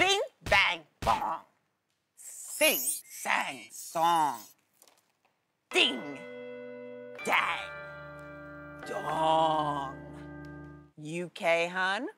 Bing, bang, bong. Sing, sang, song. Ding, dang, dong. UK, hun?